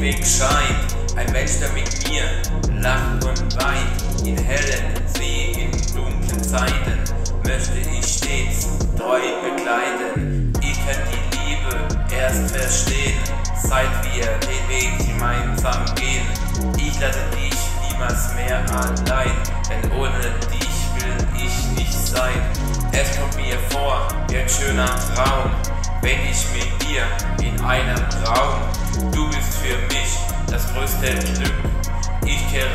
ewig scheint. Ein Mensch, der mit mir lacht und weint. In hellen wie in dunklen Zeiten möchte ich stets treu begleiten. Ich kann die Liebe erst verstehen, seit wir den Weg gemeinsam gehen. Ich lasse dich niemals mehr allein, denn ohne dich will ich nicht sein. Es kommt mir vor wie ein schöner Traum, wenn ich mit dir in einem Raum. Du bist für mich das größte Glück. Ich kehre